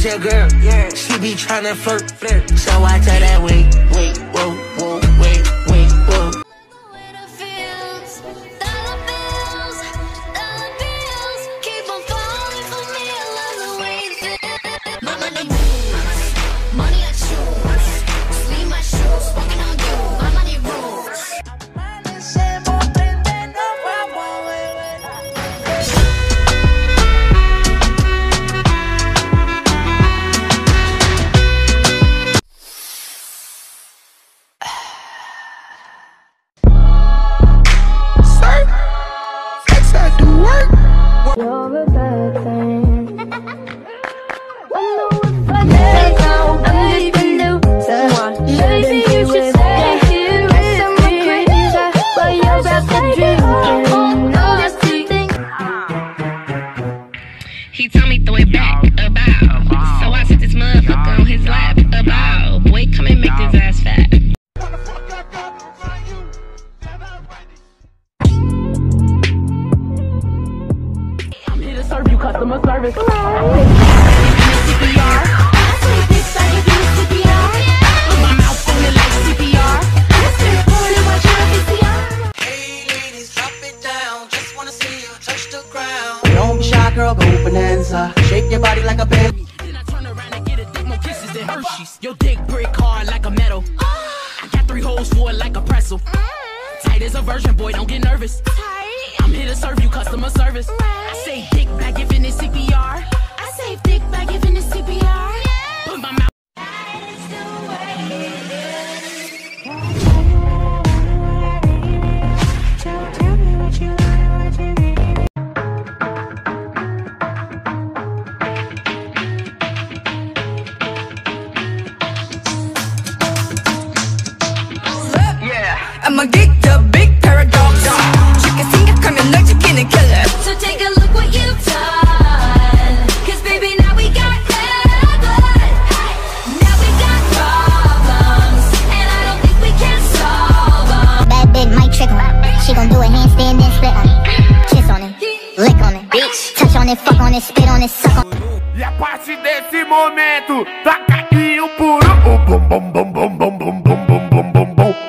girl, yeah. She be tryna flirt, flirt. So I tell that wait, wait, whoa, it back about. So I sit this motherfucker on his lap about. Boy, come and make this ass fat. I'm here to serve you customer service. Put bonanza. Shake your body like a baby. Then I turn around and get a dick more kisses than Hershey's. Your dick brick hard like a metal. I got three holes for it like a pretzel. Tight as a virgin, boy, don't get nervous. I'm here to serve you customer service. I say dick back if in this CPR. I say dick back if in this CPR. it, fuck on it, spit on it, suck on E a partir desse momento, tá caindo o puro. Bom, bom, bom, bom, bom, bom, bom, bom, bom, bom, bom.